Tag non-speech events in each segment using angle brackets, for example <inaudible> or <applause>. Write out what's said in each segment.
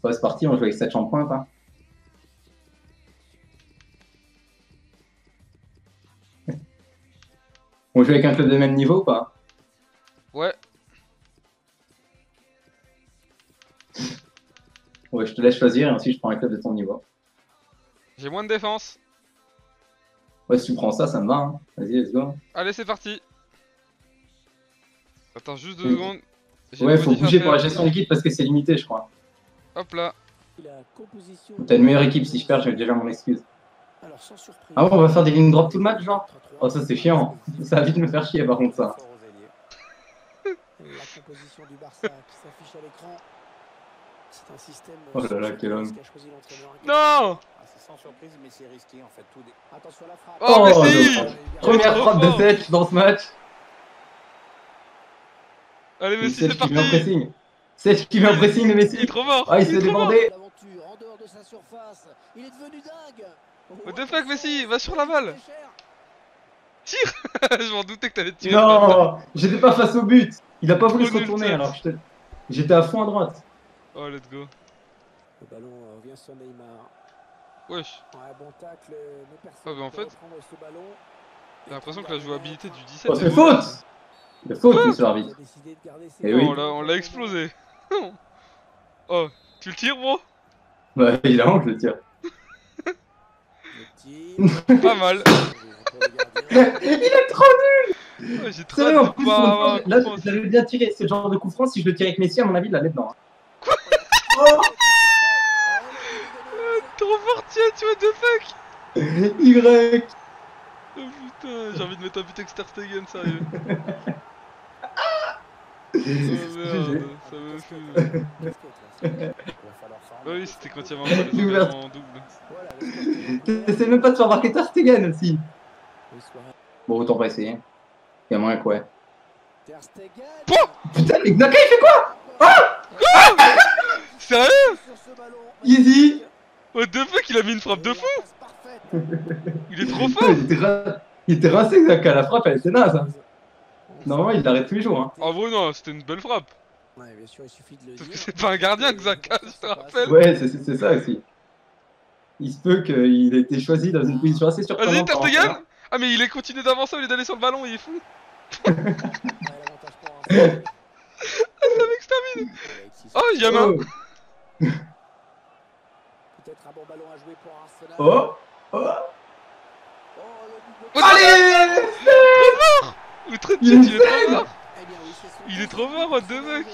Parti, on joue avec 7 champs de pointe. Hein. <laughs> on joue avec un club de même niveau ou pas? Ouais. Ouais, je te laisse choisir et ensuite je prends un club de ton niveau. J'ai moins de défense. Ouais, si tu prends ça, ça me va. Hein. Vas-y, let's go. Allez, c'est parti. Attends, juste deux secondes. Ouais, faut bouger pour la gestion d'équipe parce que c'est limité, je crois. Hop là. T'as une meilleure équipe, si je perds, j'ai déjà mon excuse. Alors, sans surprise. Ah bon, on va faire des lignes drop tout le match, genre Oh, ça c'est chiant. Ça va vite me faire chier, par contre, ça. <laughs> La composition du Barça qui s'affiche à l'écran. C'est un système. Oh là là, quel homme. Non Ah, c'est sans surprise, mais c'est risqué en fait. Tout dé- Attention à la frappe. Oh, Oh, Messi Première frappe de. Sech dans ce match. Allez, Messi, c'est qui met en parti pressing. Sech qui met en pressing de Il est Messi. trop fort Ah, il est s'est. L'aventure en dehors de sa surface. Il est devenu dingue. What the fuck, Messi Va sur la balle fort. <laughs> Je m'en doutais que t'allais tirer. Non, j'étais pas face au but. Il a pas voulu se retourner alors j'étais à fond à droite. Oh, let's go. Le ballon euh, revient sur Neymar. Wesh. Ouais, bon tacle, mais personne Ah, mais en fait. J'ai l'impression que la jouabilité du 17 Oh, est c'est faute C'est faute, monsieur l'arbitre. ses Eh Oh, oui. on l'a explosé. Oh, tu le tires, bro Bah évidemment que je le tire. Pas mal. Il est trop Ouais, J'ai trop en de plus. Là, j'avais bien tiré ce genre de coup franc. Si je le tirais avec Messi, à mon avis, il l'allait dedans. hein. <laughs> Trop fort, tiens, tu what the fuck Y Oh putain, j'ai envie de mettre un but Ter Stegen, sérieux. <laughs> Oh merde, ça <laughs> oui, c'était quand il y avait encore les en double. T'essaies même pas de faire marquer Ter Stegen aussi. Bon, autant pas essayer. Il y a moyen que ouais. Putain, mais Naka il fait quoi Sérieux Sur ce ballon. Easy What the fuck, il a mis une frappe de fou. <laughs> Il est trop fort il, était rin- il était rincé, Naka. La frappe, elle était naze. hein. Normalement, il l'arrête tous les jours. Hein. Ah bon, non, c'était une belle frappe. Ouais, bien sûr, il suffit de le Parce que dire. c'est pas un gardien, Xhaka, je te rappelle. Ouais, c'est c'est ça aussi. Il se peut qu'il ait été choisi dans une position assez Vas-y, surprenante. Rapport Ah mais il est continué d'avancer au lieu d'aller sur le ballon, il est fou Ouais, l'avantage pour Arsenal. Ça m'extermine Alexis. Oh, Yamin Peut-être un bon ballon à jouer pour Arsenal. Oh Oh Oh Oh, Allez Ou très Il est il est trop Il est trop fort, what the fuck.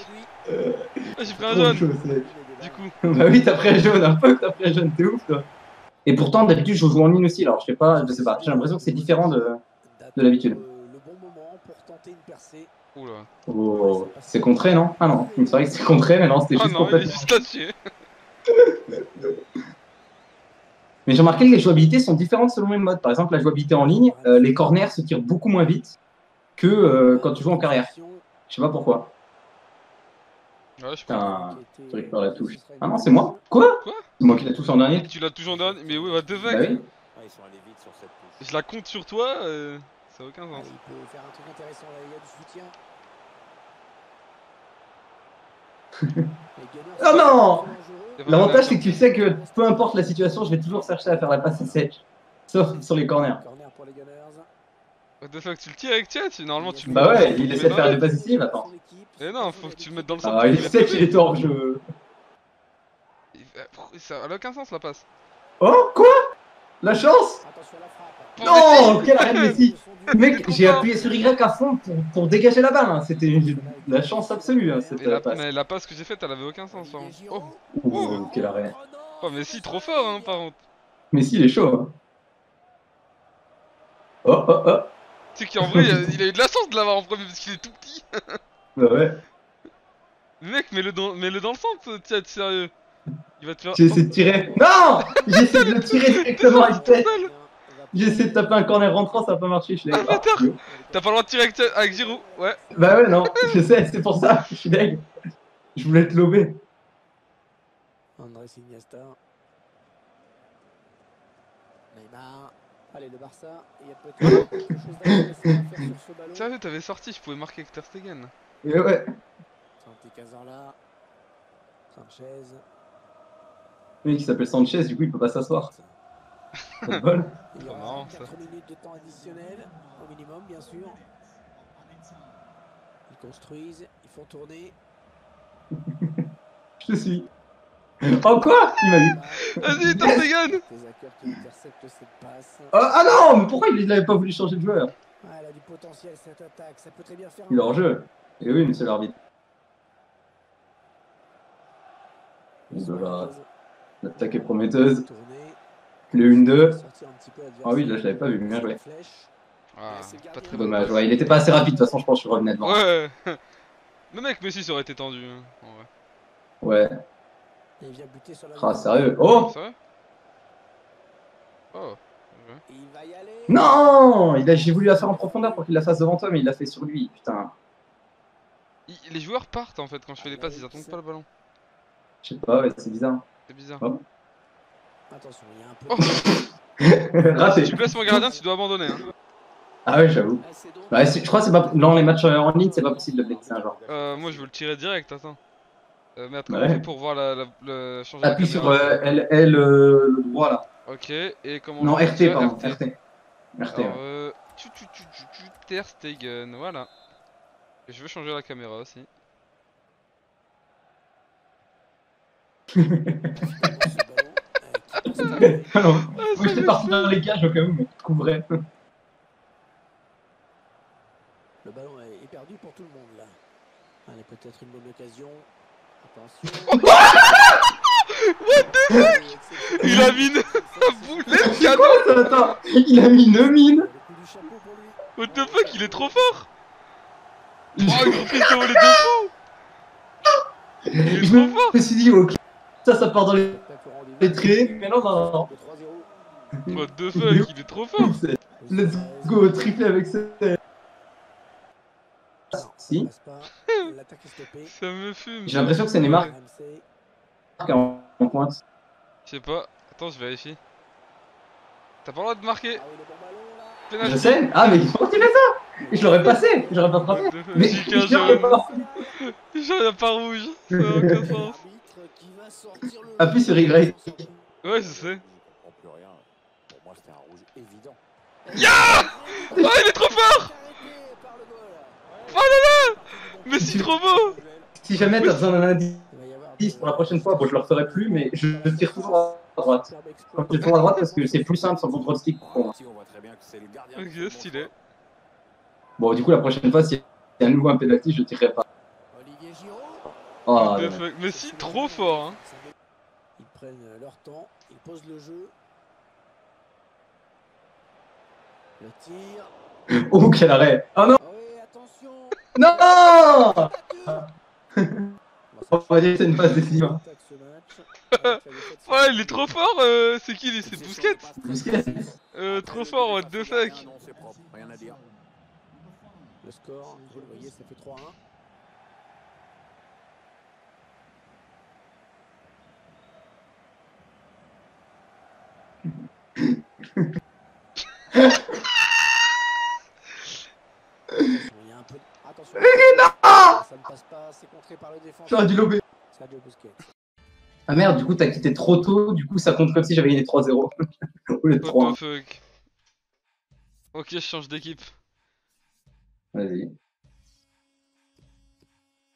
Ah, j'ai pris un Trop jaune chaud, Du coup, <laughs> Bah oui, t'as pris un jaune, un fuck, t'as pris un jaune, t'es ouf toi. Et pourtant, d'habitude, je joue en ligne aussi, alors je sais pas, je sais pas, j'ai l'impression que c'est différent de. de l'habitude. Le, le bon moment pour tenter une percée. oula Oh, c'est contré, non? Ah non, c'est vrai que c'est contré, mais non, c'était Ah juste non, il est complètement. juste lâché <laughs> Mais j'ai remarqué que les jouabilités sont différentes selon les modes. Par exemple, la jouabilité en ligne, euh, les corners se tirent beaucoup moins vite que euh, quand tu joues en carrière. Je sais pas pourquoi. Ouais, je Putain, Qui était- je récupère la touche. Ah non, c'est moi Quoi Quoi C'est moi qui la touche en dernier Tu l'as toujours donné, mais oui, what the fuck Bah oui. Ouais, ils sont allés vite sur cette touche. Je la compte sur toi, euh, ça n'a aucun Ah, sens. il peut faire un truc intéressant là, il y a du soutien. <laughs> Les Gunners Oh non. L'avantage, c'est que tu sais que peu importe la situation, je vais toujours chercher à faire la passe sèche. Sauf sur les corners. Corner pour les Gunners. What the fuck, tu le tires avec Tchad Normalement, tu le Bah ouais, il essaie de faire des passes ici, équipe, Eh non, faut que tu le mettes dans le centre. Ah, il sait qu'il est hors jeu. Euh, Ça a aucun sens la passe. Oh, quoi? La chance? Non Messi Quel arrêt de Messi <laughs> Mec, j'ai appuyé sur Y à fond pour, pour dégager la balle. hein. C'était la chance absolue, hein, cette la, passe. mais la passe que j'ai faite, elle avait aucun sens. contre. Oh, Oh, quel arrêt. oh mais si, trop fort, hein, par contre. Mais si, il est chaud. hein. Oh, oh, oh. Sais qu'en vrai, il a, eu de la chance de l'avoir en premier parce qu'il est tout petit. Bah ouais. Mais mec, mets-le dans, mets-le dans le centre, Tchad, sérieux. Il va te faire. J'ai essayé de tirer. Non J'ai essayé de le tirer directement avec tête. J'ai essayé de taper un corner rentrant, ça a pas marché. Je suis Ah, yo. T'as pas le droit de tirer avec, avec Giroud, ouais. Bah ouais, non, je sais, c'est pour ça. Je suis deg. Je voulais te lober. Andrés Iniesta. Neymar. Allez, le Barça. Il y a peut-être quelque chose d'intéressant à faire sur ce ballon. Sérieux, t'avais sorti, je pouvais marquer avec Ter Stegen. Et ouais. Santi Cazorla. Sanchez. Le mec qui s'appelle Sanchez, du coup, il peut pas s'asseoir. Bol. <laughs> Il aura marrant, ça. 4 minutes de temps additionnel, au minimum, bien sûr. Ils construisent, ils font tourner. <laughs> Je te suis. Oh quoi Il m'a eu. Vas-y, passe. Ah ah non, mais pourquoi il n'avait pas voulu changer de joueur Ah, elle a du potentiel cette attaque, ça peut très bien faire. un Il est hors but. jeu. Et oui, monsieur l'arbitre. L'attaque est prometteuse. Le 1-2. Sortir un petit peu Ah oui, là, je l'avais pas vu. Bien joué. Ah, pas très Dommage. Ouais, il était pas assez rapide. De toute façon, je pense que je revenais devant. Ouais <laughs> Le mec, Messi, ça aurait été tendu. hein, en vrai. Ouais. Et il vient buter sur la Ah, sérieux. Oh vrai Oh Et il va y aller. Non il a, J'ai voulu la faire en profondeur pour qu'il la fasse devant toi, mais il l'a fait sur lui. Putain. Il- Les joueurs partent en fait quand je fais les passes, ils attendent pas le ballon. Je sais pas, ouais, c'est bizarre. C'est bizarre. Oh. Attention, il y a un peu. Si <laughs> <laughs> Raté. tu blesses mon gardien, tu dois abandonner. Hein. Ah ouais, j'avoue. Ah, donc- Bah, je crois que c'est pas dans les matchs en ligne, c'est pas possible de blesser un joueur. Euh, moi je veux le tirer direct, attends. Euh, mais attends, Ouais. pour voir la, la, le changer la Appuie sur euh, L, L, euh, le droit là. Ok, et comment Non, RT, pardon. RT. RT. RT. Alors, ouais. euh, tu, tu, tu, tu, tu, Ter Stegen, voilà. Et je veux changer la caméra aussi. Ce ballon, qui passe à côté. Non. Ah, Moi j'étais parti dans les cages au cas où, mais je couvrais. Le ballon est est perdu pour tout le monde là. Allez, peut-être une bonne occasion. Attention. Il a mis une boulette quoi Attends, il a mis une mine. What the fuck, il est trop fort Oh, il Il est trop fort me suis dit, ok, ça, ça part dans les, les traits, mais non, non, non. De 3-0. What the fuck, il est trop fort Let's go, triplé avec ce. Si. <laughs> Ça me fume j'ai l'impression que c'est Neymar qui en, pointe. Je sais pas, attends, je vérifie. T'as pas le droit de marquer Ah là. Je sais, ah, mais il faut tirer ça? Je l'aurais passé, j'aurais pas frappé. Mais j'aurais jaune pas. <laughs> J'en ai pas rouge Ça n'a aucun sens Appuie sur Y. Ouais, je sais Je comprends plus rien. Pour moi, c'était un rouge évident. Oh, <laughs> il est trop fort Arrêté par le goal. Oh là là Mais c'est trop beau Si jamais t'as besoin d'un indice pour la prochaine fois, bon, je le referai plus, mais je tire toujours à droite. Je tire toujours à droite parce que c'est plus simple sur le contrôle stick pour moi. Ok, bon stylé. choix. Bon, du coup, la prochaine fois, s'il y a à nouveau un pénalty, je tirerai pas. Oh, ouais. Mais si, trop fort hein Ils prennent leur temps, ils posent le jeu. Le tir. <laughs> oh, quel arrêt Oh non Ah oui, attention. Non <laughs> On va dire que c'est une phase décisive. hein. <laughs> Ouais, il est trop fort euh, C'est qui lui C'est Bousquet passe très- Euh, trop fort, what the fuck Non, c'est propre, rien à dire. Le score, vous le voyez, ça fait 3-1. <laughs> Attention, il y a un peu de- Attention. Ça ne passe pas, c'est contré par le défenseur. J'aurais dû lober. Sergio Busquets. Ah merde, du coup, t'as quitté trop tôt, du coup, ça compte comme si j'avais gagné 3-0. <laughs> Au lieu de 3 What the fuck? Ok, je change d'équipe. Vas-y.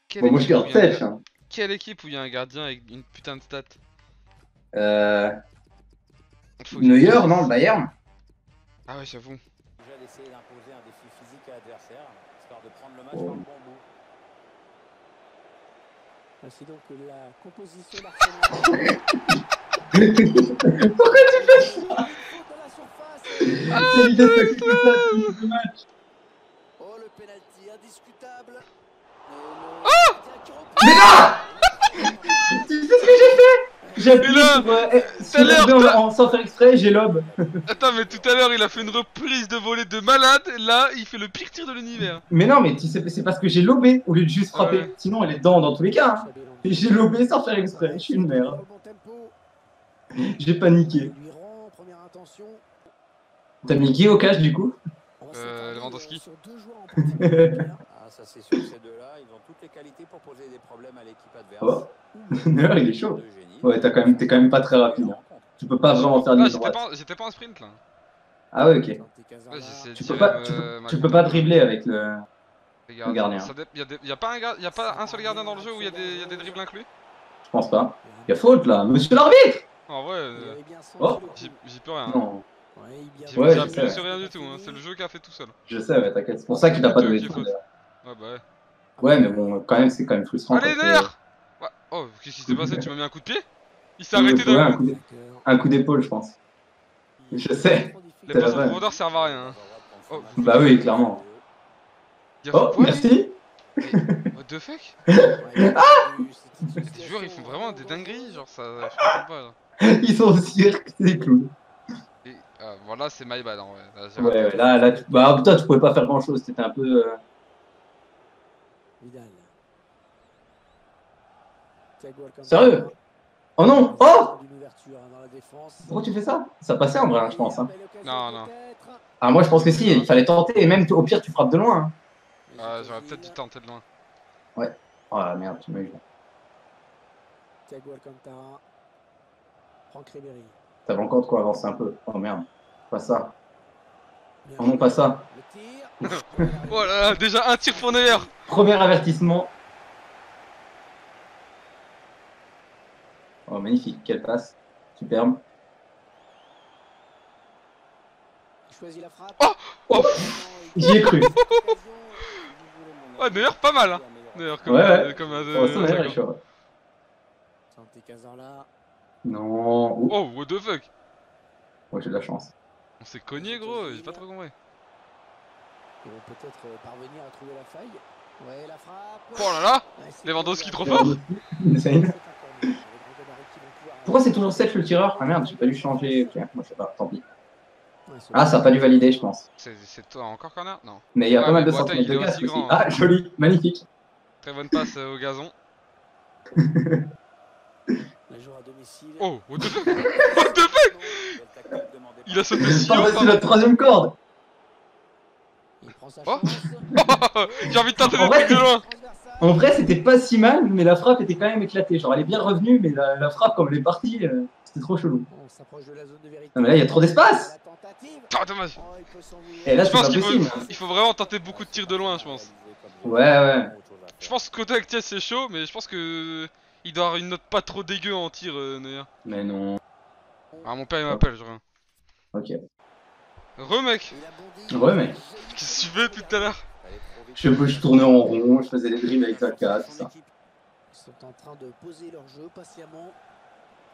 Quelle Bon, moi, je équipe où garde il y a un- sèche. Hein. Quelle équipe où il y a un gardien avec une putain de stat? Euh, Neuer, non, le Bayern Ah ouais, j'avoue. Déjà d'essayer d'imposer un défi physique à l'adversaire, de prendre le match Oh. par le bon bout. Voici donc la composition d'Arsenal. <laughs> Pourquoi tu fais ça Faute à la surface. Ah, C'est l'idée de le match. Oh, le penalty indiscutable. Ah Mais non Mais là, sur, euh, en- sans faire exprès, j'ai lob. <laughs> Attends, mais tout à l'heure, il a fait une reprise de volée de malade. Là, il fait le pire tir de l'univers. Mais non, mais tu sais, c'est parce que j'ai lobé au lieu de juste frapper. Ouais. Sinon, elle est dedans dans tous les cas. hein. J'ai lobé sans faire exprès. Je suis une merde. J'ai paniqué. Il lui rend, première intention. T'as mis qui au cash du coup? Euh, Lewandowski. <laughs> euh, Ah, ça c'est sûr, ces deux-là, ils ont toutes les qualités pour poser des problèmes à l'équipe adverse. Oh. Neuer, <laughs> il est chaud. Ouais, t'as quand même- t'es quand même pas très rapide, hein. Tu peux pas vraiment faire Ah, de j'étais pas, en sprint là. Ah ouais, ok. Ouais, Tu peux pas, tu euh, peux, ma tu peux pas dribbler avec le. Le gardien. Ça dé- y, a des- y a pas un gar- y a pas un seul gardien dans le jeu où il y, a des- y a des dribbles inclus? Je pense pas. Il y a faute là, monsieur l'arbitre En vrai, Il euh, Oh. j'y peux rien. Non, Ouais, il Ouais, je sais. sur rien du tout, hein. c'est le jeu qui a fait tout seul. je sais, ouais, t'inquiète. C'est pour ça qu'il t'a pas donné de Ouais, bah ouais. Ouais, mais bon, quand même, c'est quand même frustrant. Allez, derrière ouais. Oh, qu'est-ce qui s'est passé? Tu m'as mis un coup de pied? Il s'est arrêté ouais, d'un un coup. Un coup d'épaule, je pense. Je sais. Les passes en profondeur servent à rien. hein. Oh. Bah oui, clairement. Oh, merci <laughs> What the fuck? Ah Les joueurs ils font vraiment des dingueries, genre ça. Je comprends pas. là. <laughs> Ils sont au cirque, <laughs> c'est. Et, euh, voilà, c'est my bad en vrai. Là, Ouais, ouais, là, là, tu... bah, toi, tu pouvais pas faire grand chose. T'étais un peu. euh. Sérieux? Oh non Oh. Pourquoi tu fais ça? Ça passait en vrai, hein, je pense. hein. Non, non. Ah, moi, je pense que si, il fallait tenter. Et même, au pire, tu frappes de loin. hein. Ouais, j'aurais peut-être dû tenter de loin. Oh la merde, tu m'as eu. Thiago Alcantara. Franck Ribéry. T'avais encore de quoi avancer un peu. Oh merde. Pas ça. Oh non, pas ça. Le tir. Oh là là, déjà un tir pour Neuer Premier avertissement. Oh, magnifique. Quelle passe. Superbe. Il choisit la frappe. Oh Oh J'y ai cru. <laughs> Ouais, Neuer, pas mal, hein. Neuer, comme, Ouais, euh, ouais. comme un Oh, ça chaud. Non. Oh, what the fuck Ouais, j'ai de la chance. On s'est cogné, gros, j'ai pas trop compris. Ils vont peut-être euh, parvenir à trouver la faille. Ouais, la frappe. Oh là là Ouais, Lewandowski trop fort Pourquoi c'est toujours 7 le tireur Ah merde, j'ai pas dû changer. Ok, moi je sais pas, tant pis. Ah, ça a pas dû valider, je pense. C'est toi encore corner? Non. Mais il y a Ouais, pas mal de centimètres de gaz aussi grand, hein. Ah, joli, magnifique. Très bonne passe euh, au gazon. <laughs> À domicile. Oh, what the fuck? <laughs> What the fuck? Il a sauté si haut, la troisième corde. Il prend sa Oh. chance. <laughs> J'ai envie de tenter En des vrai, trucs de loin. En vrai, c'était pas si mal, mais la frappe était quand même éclatée. Genre, elle est bien revenue, mais la, la frappe, comme elle est partie, euh, c'était trop chelou. On s'approche de la zone de vérité. Non, mais là, il y a trop d'espace. Ah, dommage Oh. Et là, Je pense qu'il faut, il faut vraiment tenter beaucoup de tirs de loin, je pense. Ouais, ouais. Je pense que côté Actias c'est chaud, mais je pense que il doit avoir une note pas trop dégueu en tir, euh, Neuer. Mais non. Ah, mon père il m'appelle, je reviens. Ok. Re mec mec. Qu'est-ce que tu fais depuis tout à l'heure? Je, je tournais en rond, je faisais des dribbles avec la 4, tout ça. Ils sont en train de poser leur jeu patiemment.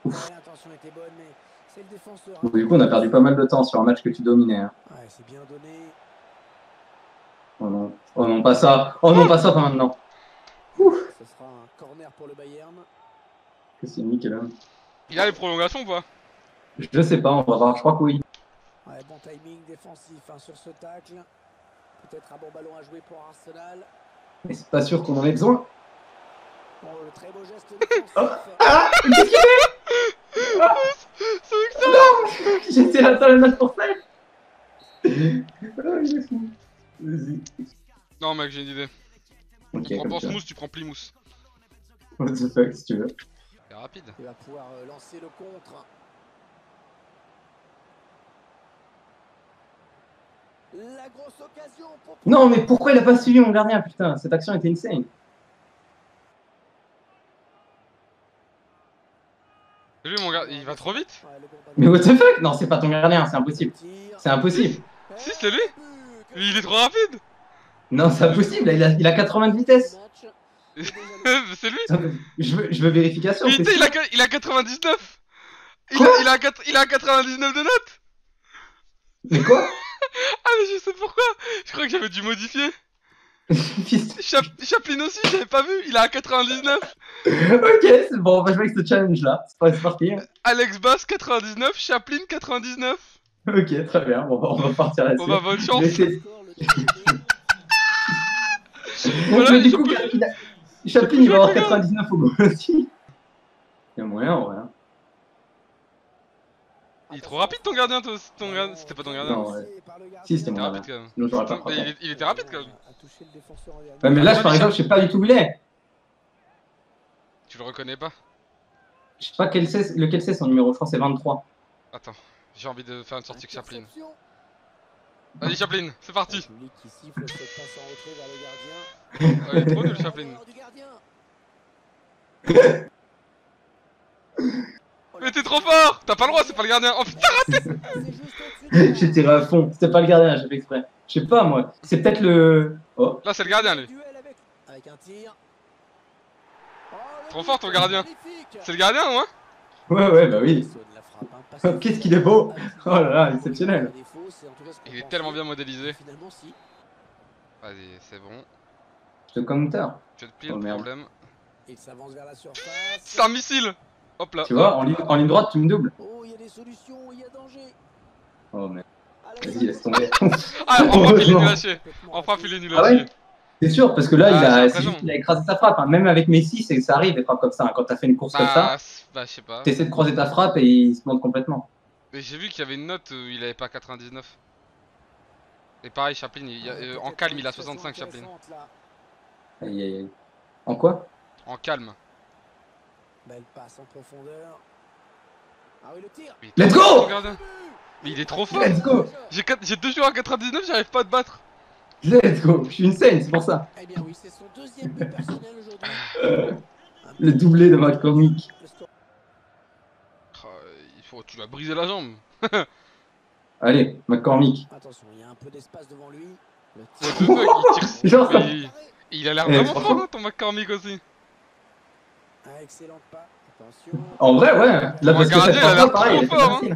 L'intention était bonne, mais c'est le défenseur. Bon, du coup, on a perdu pas mal de temps sur un match que tu dominais. hein. Ouais, c'est bien donné. Oh non. Oh non, pas ça. Oh non, pas ça, pas maintenant. Un corner pour le Bayern. C'est nickel. hein. Il a les prolongations ou pas? Je sais pas, on va voir. Je crois que oui. Ouais, bon timing défensif hein, sur ce tacle. Peut-être un bon ballon à jouer pour Arsenal. Mais c'est pas sûr qu'on en ait besoin. Bon, le très beau geste <laughs> défensif. Ah Qu'est-ce qu'il fait? C'est excellent J'étais là dans le match pour ça. Ah, il est fou. Vas-y. Non mec, j'ai une idée. Ok, Tu prends smooth, tu prends Plymouth. <laughs> What the fuck, si tu veux. C'est rapide. Il va pouvoir euh, lancer le contre. La grosse occasion pour... Non, mais pourquoi il a pas suivi mon gardien, putain? Cette action était insane. Lui mon gars, il va trop vite. Mais what the fuck? Non, c'est pas ton gardien, c'est impossible. C'est impossible. Si, c'est lui. Il est trop rapide Non, c'est impossible, il a, il a 80 de vitesse. <laughs> C'est lui. Je veux, je veux vérification. Putain, il a, il a 99 il a, il, a, quat- il a 99 de notes. Mais quoi <laughs> Ah mais je sais pourquoi. Je crois que j'avais dû modifier. <laughs> Chaplin aussi, j'avais pas vu, il a 99 Ok, c'est bon, on va jouer avec ce challenge là. C'est pas- parti. Alex Bass 99, Chaplin 99 Ok, très bien, bon, on va partir là-dessus. Bon bah bonne chance. Voilà, Mais du coup, Chaplin, il va avoir je peux jouer, 99 au goal aussi. Il y a moyen, en vrai. hein. Il est trop rapide ton gardien, toi. c'est Ton gardien. C'était pas ton gardien. Non, ouais. Si, c'était mon rapide gardien. quand même. Pas il, était rapide quand même. Ouais, mais là, par exemple, je sais pas du tout où il est. Tu le reconnais pas? Je sais pas quel c'est, lequel c'est son numéro. Je crois que c'est 23. Attends, j'ai envie de faire une sortie avec Chaplin. Vas-y Chaplin, c'est parti. Public qui siffle cette passe en retrait vers le gardien. Ah, il est trop nul Chaplin. Mais t'es trop fort T'as pas le droit, c'est pas le gardien. Oh putain de J'ai tiré à fond. C'était pas le gardien, j'ai fait exprès. Je sais pas, moi. C'est peut-être le. Oh. Là c'est le gardien lui. Duel avec, avec un tir. Oh, Trop fort, ton gardien. C'est le gardien non hein? Ouais, ouais, bah oui. Hein, <laughs> qu'est-ce qu'il est beau. Oh là là, exceptionnel. À défaut, c'est en tout cas ce qu'on Il est tellement bien modélisé. Finalement, si. Vas-y, c'est bon. Je te counter. Je te plie Oh, le merde. problème. Il s'avance vers la surface. C'est un missile Hop là. Tu vois, en ligne, en ligne droite, tu me doubles. Oh, il y a des solutions, il y a danger. Oh. Allez, Vas-y, laisse tomber. <laughs> Ah, en frappe il est nul chier. En frappe il est nul Ah à ouais chier. C'est sûr, parce que là, Ah, il a, juste qu'il a écrasé sa frappe. hein. Même avec Messi, ça arrive des frappes comme ça. hein. Quand t'as fait une course comme ça, Bah, c'est- bah je sais pas. t'essaies de croiser ta frappe et il se monte complètement. Mais j'ai vu qu'il y avait une note où il avait pas 99. Et pareil, Chaplin, il y a- euh, en calme il a 65 Chaplin. Aïe, aïe, aïe. En quoi? En calme. Belle passe en profondeur. Ah oui, le tir. Mais il est Let's trop fort, go. Mais il est trop fort Let's go J'ai deux joueurs à 99, j'arrive pas à te battre Let's go Je suis une scène, c'est pour ça. Eh bien oui, c'est son deuxième but personnel aujourd'hui. <laughs> Le doublé de. Oh, faut, Tu vas briser la jambe <laughs> Allez, McCormick. Attention, il y a un peu d'espace devant lui. Le What tir. the fuck, il tire <laughs> Genre, ça- Mais il, il a l'air Eh, vraiment fort hein, ton McCormick aussi Ah, excellente pas. Attention. En vrai, ouais. Là, Mon parce que a l'air trop fort, hein.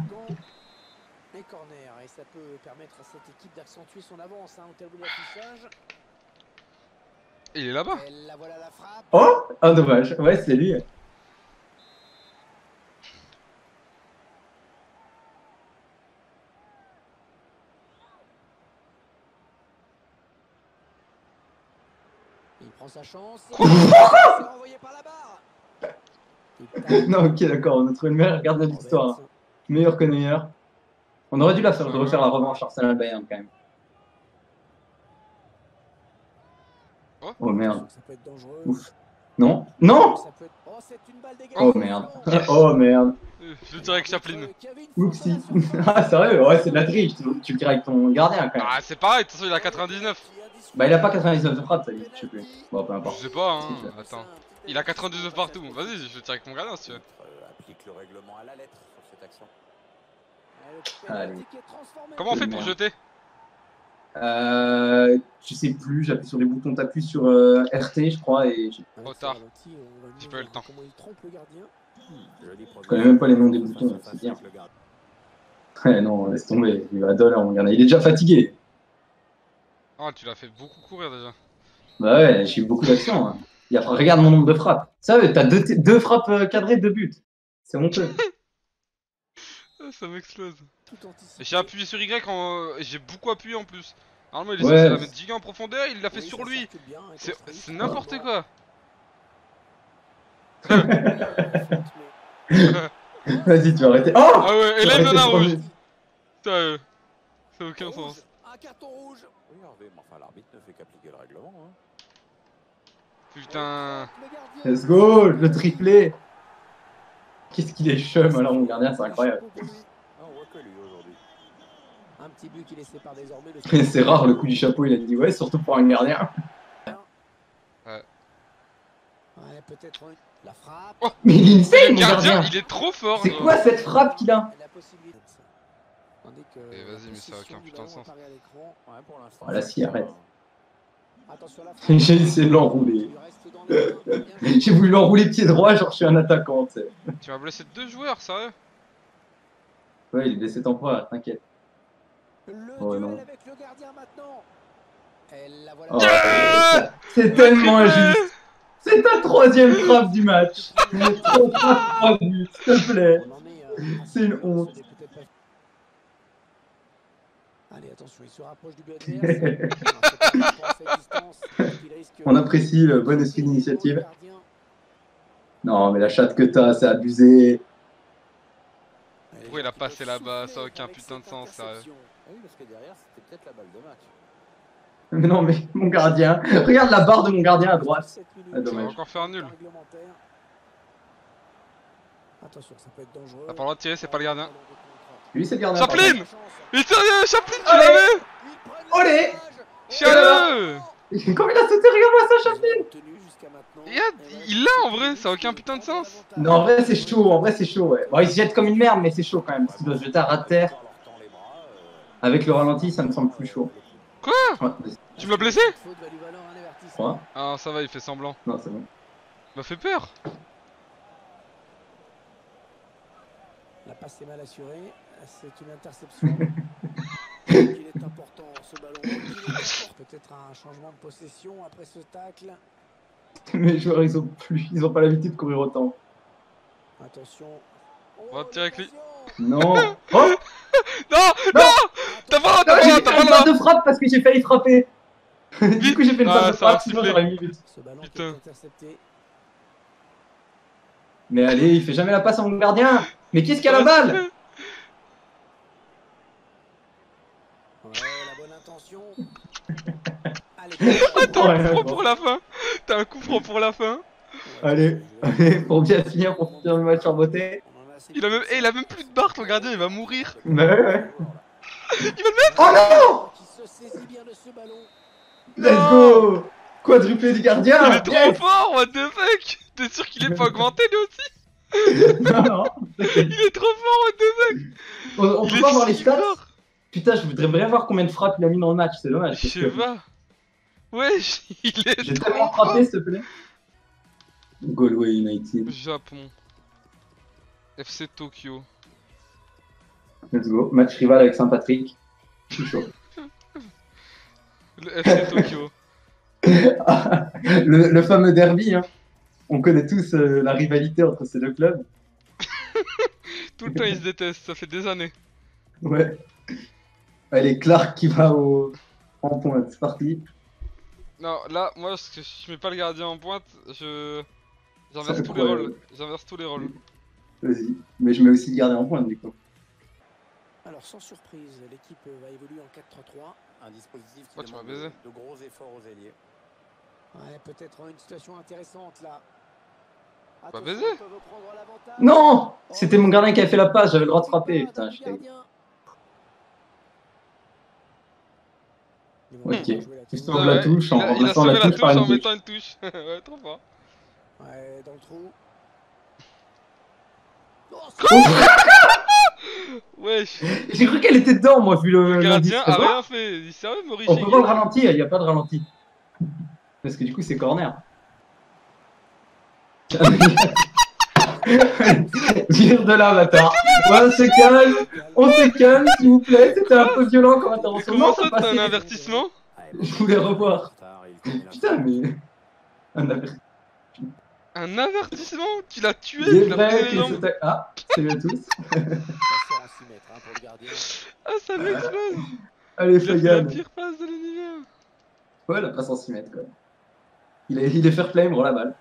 Les corners, et ça peut permettre à cette équipe d'accentuer son avance hein, au tableau d'affichage. Et il est là-bas la voilà la. Oh Ah, dommage. Ouais, c'est lui. Sa chance. <laughs> Non, ok, d'accord. On a trouvé le meilleur gardien de l'histoire. hein. Meilleur que Neuer. On aurait dû la faire, de refaire la revanche Arsenal-Bayern quand même. Oh. Merde. Ça peut être dangereux. Ouf. Non Non être- Oh, c'est une balle dégagée. Oh merde. Oh merde. Euh, Je le tire avec Chaplin Oupsie. <laughs> Ah, sérieux Ouais, c'est de la triche. Tu, tu le tires avec ton gardien quand même. Ah c'est pareil, de toute façon il a 99 Bah, il a pas 99 de frappe, ça dit. Je sais plus. Bon, peu Je importe. sais pas hein, attends Il a 99 partout, vas-y je le tire avec mon gardien si tu veux applique le règlement à la lettre sur cette action. Allez. Comment on fait pour jeter? Euh, tu sais plus, j'appuie sur les boutons, t'appuies sur euh, RT, je crois, et je Trop tard. J'ai pas eu le temps. Comment il trompe le gardien. Je connais même pas les noms des boutons, c'est bien. Ouais, non, laisse tomber, il va donner, on regarde. Il est déjà fatigué. Ah tu l'as fait beaucoup courir déjà Bah ouais, j'ai eu beaucoup d'actions. Hein. Regarde mon nombre de frappes. Ça, t'as deux, deux frappes euh, cadrées, deux buts. C'est honteux. <laughs> Ah, Ça m'explose. J'ai appuyé sur Y, en... j'ai beaucoup appuyé en plus Normalement il est Ouais. censé la mettre giga en profondeur, il l'a fait Oui, sur lui avec C'est n'importe quoi <laughs> Vas-y, tu vas arrêter. Oh Ah ouais, et là il me donne un Arrêtez de rouge euh, ça n'a aucun sens Un carton rouge. Oui, Hervé, mais enfin, l'arbitre ne fait qu'appliquer le règlement. Hein. Putain. Let's go, le triplé. Qu'est-ce qu'il est chum alors, mon gardien, c'est incroyable. C'est rare le coup du chapeau, il a dit ouais, surtout pour un gardien. Ouais, peut-être une- la frappe. Oh, Mais il est insane, Le gardien, gardien. il est trop fort C'est quoi cette frappe qu'il a? La possibilité. Tandis que Eh, vas-y, la mais ça a aucun putain de sens. Ouais, pour l'instant. Voilà, si, arrête. <laughs> J'ai essayé de l'enrouler. <laughs> J'ai voulu l'enrouler pied droit, genre je suis un attaquant, tu sais. Tu vas blesser deux joueurs, sérieux? Ouais, il est blessé temporaire, t'inquiète. Le Oh, duel non. avec le gardien maintenant. Et la voilà. Oh, c'est tellement injuste. <laughs> C'est ta troisième frappe du match. S'il te plaît. Euh, C'est une honte. ce n'est peut-être pas- Allez, attention, il se rapproche du but adverse. Il prend cette distance, il risque- On apprécie le bon esprit d'initiative. Non, mais la chatte que t'as, c'est abusé. Pourquoi il a passé là-bas Ça a aucun putain de sens, sérieux. Ah oui, parce que derrière, c'était peut-être la balle de match. Mais <laughs> non, mais mon gardien. <laughs> Regarde la barre de mon gardien à droite. Ah, On va encore faire nul. Attention, ça peut être dangereux. T'as pas le droit de tirer, c'est pas le gardien. Lui, c'est le gardien. Chaplin. Mais sérieux, Chaplin, tu l'avais Olé Chialeux Comme il a sauté, regarde-moi ça, Chaplin il l'a en vrai, ça a aucun putain de sens. Non, en vrai, c'est chaud. En vrai, c'est chaud, ouais. Bon, il se jette comme une merde, mais c'est chaud quand même. S'il doit se jeter à ras de terre, avec le ralenti, ça me semble plus chaud. Quoi Ouais, Tu me l'as blessé Quoi Ah, ça va, il fait semblant. Non, c'est bon. Il m'a fait peur. La passe est mal assurée. C'est une interception. <laughs> Il est important ce ballon. Peut-être un changement de possession après ce tacle. Mes joueurs, ils ont plus, ils ont pas l'habitude de courir autant. Attention. On va tirer avec lui. Non. <laughs> Oh Non Non T'as pas t'as j'ai pas le droit, t'as fait pas de frappe parce que j'ai failli frapper. <laughs> du coup, j'ai fait une Ah, de frappe, j'aurais mis. Ce ballon qui Putain. est intercepté. Mais allez, il fait jamais la passe à mon gardien. Mais qu'est-ce qu'il y a la balle siffler. Ouais, la bonne intention. Allez, Ah, t'as un Ouais, coup franc bon. pour la fin T'as un coup franc pour la fin Allez, allez, pour bien finir, pour finir le match en beauté. Il a même, eh, il a même plus de barre ton gardien, il va mourir Bah ouais, ouais. <laughs> Il va le mettre Oh non Qui se saisit bien de ce ballon. Let's go Quadruplé du gardien Il est trop Yes fort, what the fuck T'es sûr qu'il est pas augmenté lui aussi <laughs> Non, non. Il est trop fort, what the fuck On, on peut pas voir les stats fort. Putain, je voudrais bien voir combien de frappes il a mis dans le match, c'est dommage. Je sais que pas Wesh, <laughs> il est J'ai tellement frappé, s'il te plaît. Galway United. Japon. FC Tokyo. Let's go. Match rival avec Saint-Patrick. Je suis chaud. <laughs> Le FC Tokyo. <laughs> le, le fameux derby, hein. On connaît tous euh, la rivalité entre ces deux clubs. Tout le temps ils se détestent, ça fait des années. Ouais. Allez, Clark qui va au... en pointe. C'est parti. Non, là, moi, parce que je mets pas le gardien en pointe, je. J'inverse tous les rôles. J'inverse tous les rôles. Vas-y. Mais je mets aussi le gardien en pointe, du coup. Alors, sans surprise, l'équipe va évoluer en 4-3-3. Un dispositif qui Ouais, demande baisé. de, gros efforts aux ailiers. Ouais, peut-être une situation intéressante là. Pas baiser. Non C'était mon gardien qui a fait la passe, j'avais le droit de frapper. Putain, Du je gardien. Ils vont Ok. devoir jouer la Il touche. sauve la Ouais, touche en il a, il a remplaçant la la touche touche par une en touche. mettant une touche. <laughs> ouais, trop fort. Ouais, dans le trou. Oh, Wesh, J'ai cru qu'elle était dedans, moi, vu le. le gardien On a peut voir rien fait. Il est sérieux, Maurice On peut voir le ralenti, il n'y a pas de ralenti. Parce que du coup, c'est corner. <laughs> <laughs> Vire de là, bâtard. Ouais, on se calme, on se calme, s'il vous plaît. C'était un peu violent comme intervention. Comment ça, ça t'as un avertissement? Je voulais revoir. Putain, mais. Un avertissement. Un avertissement? Tu l'as tué, Il est vrai se Ah, salut à tous. Ça sort en 6 mètres pour le gardien. Ah, ça m'explose Allez, a fait la Fagan. pire passe de l'univers. Ouais, la passe en 6 mètres, quoi. Il est, il est fair play, il me rend la balle.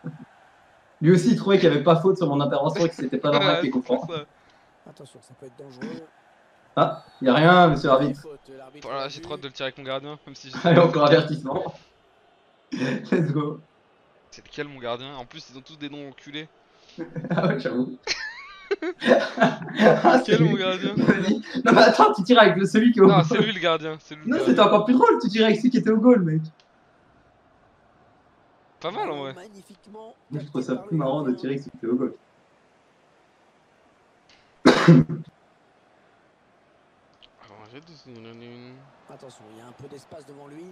Lui aussi, il trouvait qu'il n'y avait pas faute sur mon intervention et que c'était pas normal qu'il comprend. Attention, ça peut être dangereux. Ah, il a rien, monsieur l'arbitre. Faute, l'arbitre Voilà, j'ai trop hâte de le tirer avec mon gardien, même si j'ai... Allez, encore avertissement. <laughs> Let's go. C'est lequel mon gardien? En plus, ils ont tous des noms enculés. <laughs> Ah ouais, j'avoue. <laughs> ah, c'est Quel mon gardien? Non, mais attends, tu tires avec le- celui qui est au Non, c'est lui le gardien. C'est lui Non, c'était encore plus drôle, tu tirais avec celui qui était au goal, mec. Pas mal en vrai. Magnifiquement. Moi, je trouve ça plus marrant de tirer avec celui qui était au deux- Attention, il y a un peu d'espace devant lui.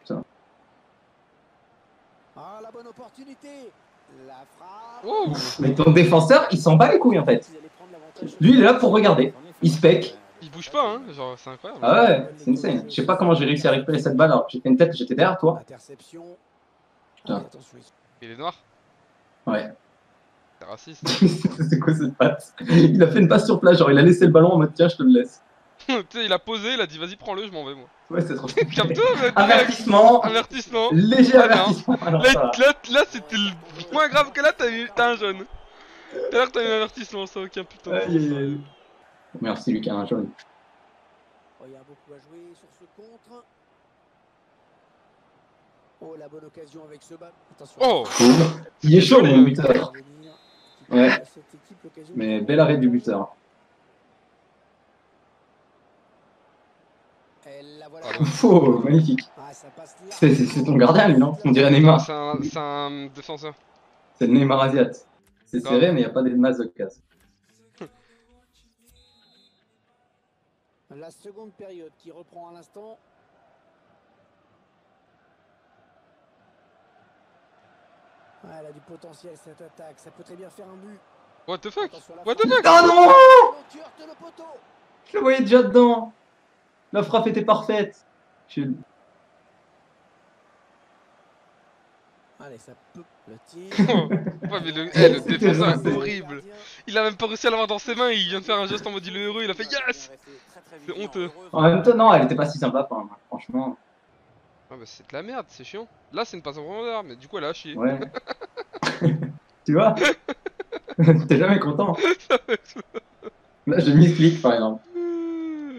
Putain. Ah, la bonne opportunité. La frappe. Wow Mais ton défenseur, il s'en bat les couilles en fait. Lui, il est là pour regarder. Il se pec. Il bouge pas, hein Genre, c'est incroyable. Ah ouais, c'est insane. Je sais pas comment j'ai réussi à récupérer cette balle alors que j'ai fait une tête, j'étais derrière toi. Interception. Putain. Attention, il- est noir Ouais. C'est raciste. <laughs> c'est quoi cette passe Il a fait une passe sur place, genre il a laissé le ballon en mode tiens, je te le laisse. <laughs> tu sais, il a posé, il a dit vas-y, prends-le, je m'en vais moi. Ouais, c'est trop <laughs> Calme-toi. Avertissement, Avertissement. léger avertissement. Alors, Là, c'était le moins grave que là, t'as eu- t'as un jaune. Tout à l'heure, t'as eu un avertissement, ça, aucun putain Merci Lucas, un jaune. Oh, il y a beaucoup à jouer sur ce contre. Oh, la bonne occasion avec ce ballon. Attention. Oh Il est chaud joli, hein. buteur. Ouais. Mais bel arrêt du buteur. Oh, magnifique. Ah. C'est ton gardien lui, non? On dirait Neymar. C'est un, un défenseur. C'est le Neymar Asiat. C'est serré, mais il n'y a pas des masses de casse. La seconde période qui reprend à l'instant. Ah, elle a du potentiel cette attaque, ça peut très bien faire un but. What the fuck? What the fuck? Oh non. Je le voyais déjà dedans. La frappe était parfaite. Je- Allez, ça peut. <laughs> Le tir. Ouais, mais le, eh, le défenseur est horrible. Il a même pas réussi à l'avoir dans ses mains, il vient de faire un geste en mode il est heureux, il a fait yes C'est honteux. En même temps, non, elle était pas si sympa, franchement. Ah bah c'est de la merde, c'est chiant. Là c'est une passe en profondeur, mais du coup elle a chier. Ouais. <laughs> <laughs> tu vois? T'es jamais content. Là, j'ai mis clic, par exemple.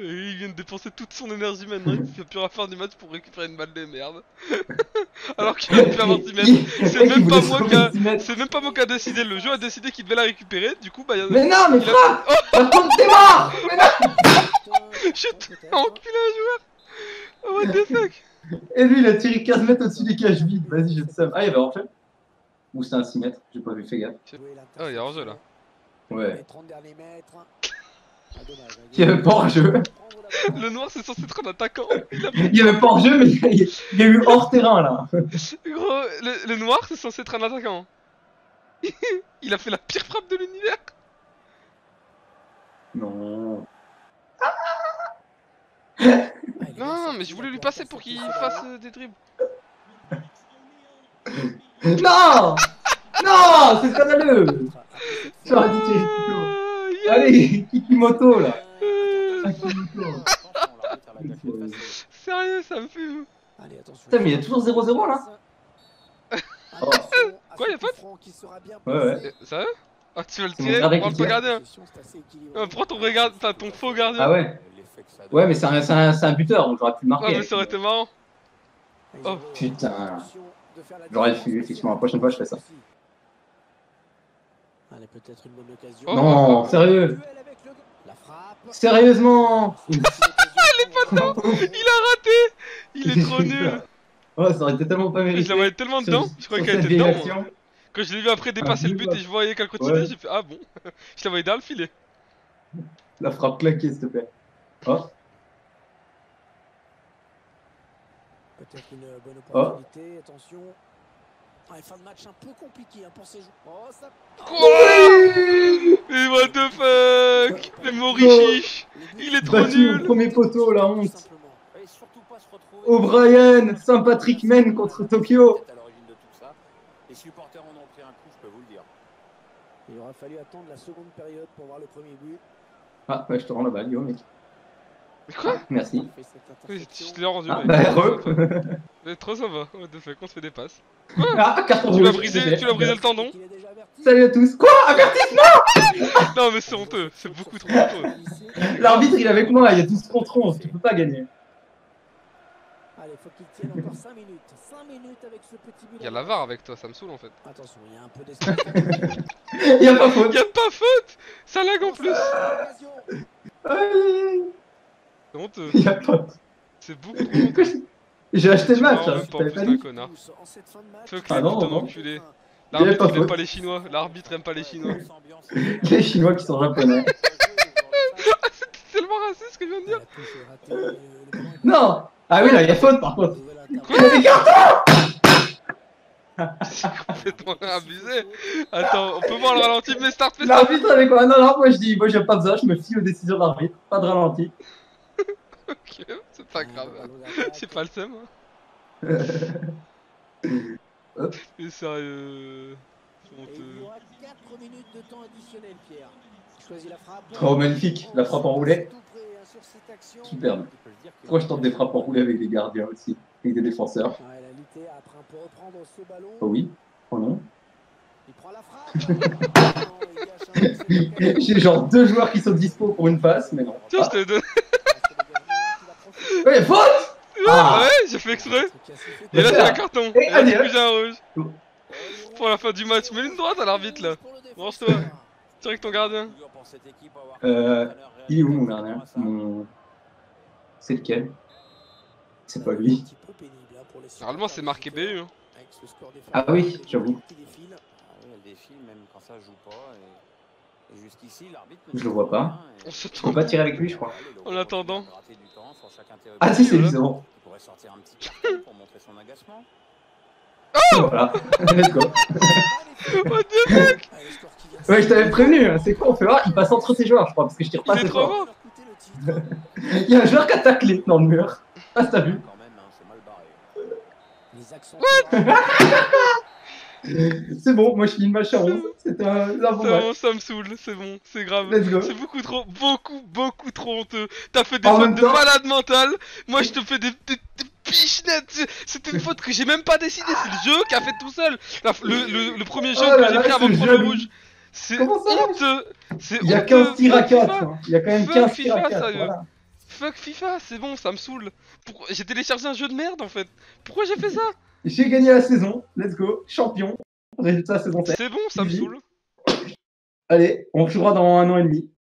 Et il vient de dépenser toute son énergie maintenant, il fait plus à faire du match pour récupérer une balle de merde. <laughs> Alors qu'il vient de faire 20 mètres. C'est même pas moi qui a- 10. C'est même pas moi qui a décidé, le jeu a décidé qu'il devait la récupérer, du coup bah... y a- Mais non, mais il a- frappe La frappe démarre <laughs> Mais non <laughs> J'ai enculé un joueur Oh, What the fuck Et lui, il a tiré 15 mètres au-dessus des cages vides. Vas-y, j'ai le seum. Ah, il y avait hors-jeu Ou c'était un 6 mètres J'ai pas vu, fais gaffe. Ah, il y a hors-jeu, là. Ouais. Il y avait pas hors-jeu. Le noir c'est censé être un attaquant Il <laughs> a- Il y avait pas hors-jeu, mais il y a, eu hors-terrain, là. Gros, le, le noir c'est censé être un attaquant. <laughs> Il a fait la pire frappe de l'univers Non. Non, mais je voulais lui passer pour qu'il fasse euh, des dribbles. Non Non C'est scandaleux J'aurais dû Allez, Kikimoto, là. Sérieux, ça me fait... Allez, attention. Putain, mais il y a toujours 0-0, là. Oh. Quoi, y a pas Ouais, ouais. Euh, Sérieux Ah, tu vas le tirer Prends ton gardien Euh, Prends ton, regard... enfin, ton faux gardien Ah ouais Ouais, mais c'est un, buteur, donc j'aurais pu le Ouais, marquer. mais ça aurait été marrant. Oh, putain. J'aurais le fu, effectivement, la prochaine fois, je fais ça. Allez, peut-être une bonne occasion. Oh. Non, sérieux Duel avec le- La frappe. Sérieusement <laughs> Il a raté Il est trop <laughs> nul Oh, ça aurait été tellement pas Je mérité. la voyais tellement sur- dedans, je croyais qu'elle était dedans. moi. Quand je l'ai vu après dépasser Ah, le but et je voyais qu'elle continuait, Ouais. j'ai fait ah bon? <laughs> je la voyais derrière le filet. La frappe claquée, s'il te plaît. Oh, Peut-être une bonne Oh. opportunité. Attention. Ah, fin de match un peu compliqué hein, pour ces joueurs. Oh, ça... Quoi Mais what the fuck Mais Maurichiche Il est trop battu au nul premier poteau, la honte. O'Brien, Saint-Patrick Men contre Tokyo. à l'origine de tout ça. Les supporters en ont pris un coup, je peux vous le dire. Il aura fallu attendre la seconde période pour voir le premier but. Ah, ouais, je te rends la balle, yo, mec. Mais quoi Merci. Il fait cette Oui, je te l'ai rendu. Ah, bah, heureux. Mais <laughs> trop sympa, what the fuck, on se fait des passes. Ah, carton Tu rouge. brisé, tu fait. brisé le tendon Il. Salut à tous. Quoi Avertissement <laughs> Non mais c'est honteux, c'est beaucoup trop honteux. L'arbitre, il est avec moi, il y a 12 contre 11, tu peux pas gagner. Allez, faut qu'il tienne encore 5 minutes. 5 minutes avec ce petit but. Y'a la VAR avec toi, ça me saule en fait. Attention, il y a un peu d'espace. <laughs> Il y a pas faute. Y'a pas faute Ça lag en plus. C'est honteux, <laughs> Il y a pas c'est beaucoup trop honteux. <laughs> J'ai acheté le match, hein, je pas dit. connard. Fuck Ah les non, putains non. d'enculés. L'arbitre aime pas les chinois, l'arbitre aime pas les chinois. <laughs> Les Chinois qui sont japonais. C'est tellement raciste ce que je viens de dire. Est- Non Ah oui, là, il y a faute par contre. Nouvelle Il y a C'est complètement abusé. Attends, on peut voir le ralenti, mais start, mais start. L'arbitre avec quoi Non, non, moi je dis, moi j'ai pas besoin, je me fie aux décisions de l'arbitre. Pas de ralenti. Ok, <laughs> c'est pas grave. J'ai <laughs> pas le seum. Hein. <laughs> Hop. Mais sérieux. C'est Et il y honteux. aura 4 minutes de temps additionnel, Pierre. Choisis la frappe. Oh, magnifique, la frappe en roulé. Prêt, hein. Superbe. Pourquoi je tente des frappes enroulées avec des gardiens aussi Avec des défenseurs. Oh oui Oh non J'ai genre deux joueurs qui sont dispo pour une passe, mais non. Tiens, je te l'ai donné. Ouais, faute Ah. Ouais, j'ai fait exprès. Et là, j'ai un carton. Et là, j'ai un rouge. Pour la fin du match. Mets une droite à l'arbitre là. Branche-toi. Tiens avec ton gardien. Euh, il est où, mon gardien Mon- C'est lequel? C'est pas lui. Normalement, c'est marqué BU. hein. Ah oui, j'avoue. Ah oui, elle défile même quand ça joue pas. Et, et jusqu'ici, l'arbitre. Je le vois pas. On peut pas tirer avec lui, je crois. En attendant. Ah si, c'est montrer son agacement. Voilà. <laughs> Let's go. <laughs> What the Ouais, je t'avais prévenu, hein, c'est quoi On fait voir, il passe entre tes joueurs, je crois, parce que je tire pas Il est assez trop fort. fort. <laughs> Il y a un joueur qui a taclé dans le mur. Ah, t'as vu c'est. <laughs> C'est bon, moi je finis à 11. C'était un, bon C'est ça me saoule, c'est bon, c'est grave. C'est beaucoup trop, beaucoup, beaucoup trop honteux. T'as fait des En fautes de temps- malade mental. Moi, je te fais des, des, des pichenettes. C'était une faute que j'ai même pas décidé. C'est le jeu qui a fait tout seul. La- le, le, le premier jeu Oh que j'ai pris avant de prendre le rouge. C'est honteux. C'est Il y a honteux. 15 tirs à Fuck 4. FIFA. hein. Il y a quand même Fuck 15 tirs à FIFA, 4. sérieux. Voilà. Fuck FIFA, c'est bon, ça me saoule. J'ai téléchargé un jeu de merde en fait. Pourquoi j'ai fait ça? J'ai gagné la saison. Let's go. Champion. Résultat saison 7. C'est bon, ça me saoule. Allez, on rejouera dans un an et demi.